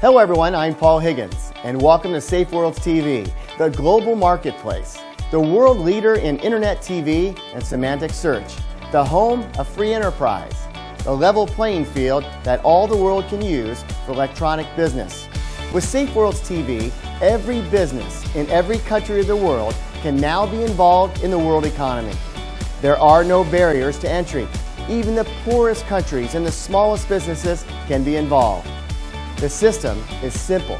Hello, everyone. I'm Paul Higgins, and welcome to Safe Worlds TV, the global marketplace, the world leader in internet TV and semantic search, the home of free enterprise, the level playing field that all the world can use for electronic business. With Safe Worlds TV, every business in every country of the world can now be involved in the world economy. There are no barriers to entry. Even the poorest countries and the smallest businesses can be involved. The system is simple.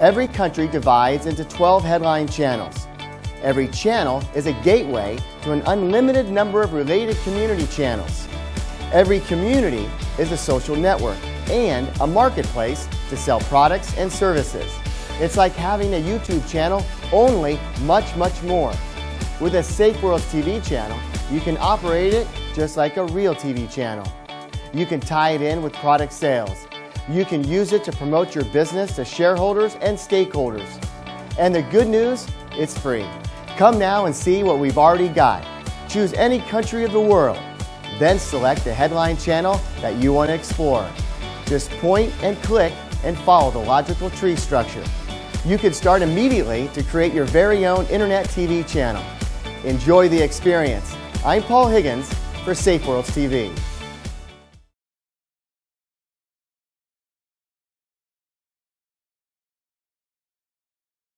Every country divides into 12 headline channels. Every channel is a gateway to an unlimited number of related community channels. Every community is a social network and a marketplace to sell products and services. It's like having a YouTube channel, only much, much more. With a Safe Worlds TV channel, you can operate it just like a real TV channel. You can tie it in with product sales. You can use it to promote your business to shareholders and stakeholders. And the good news, it's free. Come now and see what we've already got. Choose any country of the world. Then select the headline channel that you want to explore. Just point and click and follow the logical tree structure. You can start immediately to create your very own Internet TV channel. Enjoy the experience. I'm Paul Higgins for SafeWorlds TV.